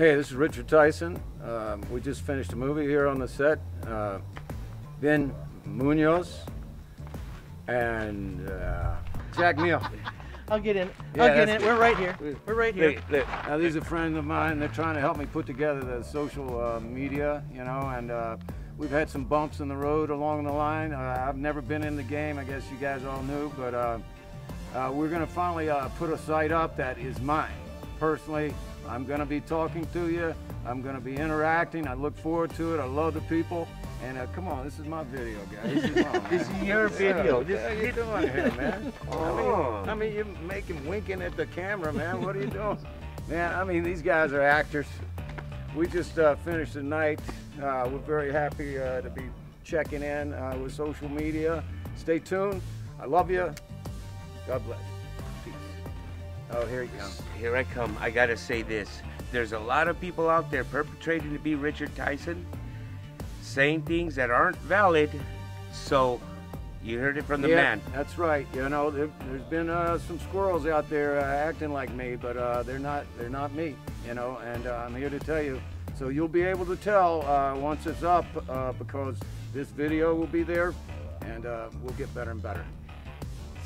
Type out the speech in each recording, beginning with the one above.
Hey, this is Richard Tyson. Um, we just finished a movie here on the set. Uh, ben Munoz and uh, Jack Neal. I'll get in. Yeah, I'll get in. We're right here. We're right here. Look, look, now these are friends of mine. They're trying to help me put together the social uh, media, you know, and uh, we've had some bumps in the road along the line. Uh, I've never been in the game. I guess you guys all knew, but uh, uh, we're going to finally uh, put a site up that is mine. Personally, I'm going to be talking to you. I'm going to be interacting. I look forward to it. I love the people. And uh, come on, this is my video, guys. Come on, This is your video. This- What are you doing here, man? Oh. I mean, I mean, you're making winking at the camera, man. What are you doing? Man, I mean, these guys are actors. We just uh, finished the night. Uh, we're very happy uh, to be checking in uh, with social media. Stay tuned. I love you. God bless. Oh, here he comes. Here I come. I gotta say this. There's a lot of people out there perpetrating to be Richard Tyson, saying things that aren't valid. So, you heard it from the yeah, man. That's right. You know, there, there's been uh, some squirrels out there uh, acting like me, but uh, they're not. They're not me. You know, and uh, I'm here to tell you. So you'll be able to tell uh, once it's up uh, because this video will be there, and uh, we'll get better and better.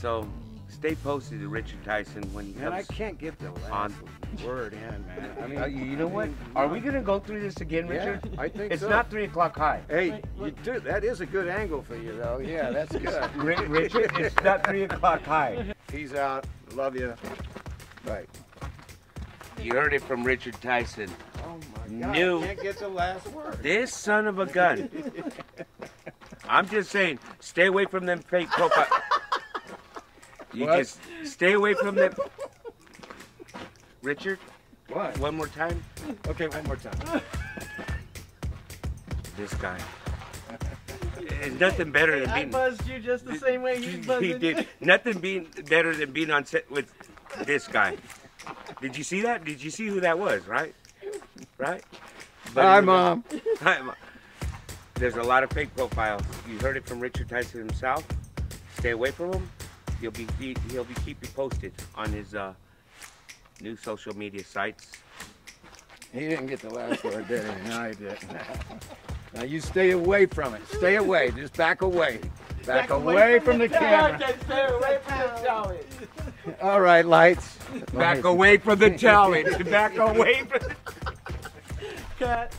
So, stay posted to Richard Tyson when he Man, I can't get the last On. word in, man. I mean, Uh, you you know what? Are we gonna go through this again, Richard? Yeah, Richard? I think it's so. not three o'clock high. Hey, you do, that is a good angle for you, though. Yeah, that's good. Richard, it's not three o'clock high. He's out. Love you. Right. You heard it from Richard Tyson. Oh my God. New. I can't get the last word. This son of a gun. I'm just saying, stay away from them fake profile. You What? just stay away from them. Richard, What? one more time. Okay, one more time. This guy. It's nothing better than I being. buzzed you just the same way you buzzed He did nothing being better than being on set with this guy. Did you see that? Did you see who that was? Right, right. Hi, Mom. Hi, Mom. There's a lot of fake profiles. You heard it from Richard Tyson himself. Stay away from him. He'll be he, he'll be keep you posted on his uh, new social media sites. He didn't get the last word, did he? No, he didn't. Now you stay away from it. Stay away. Just back away. Back, away, from, the camera. Stay away from the challenge. All right, lights. Back away from the challenge. Back away from. the Cut.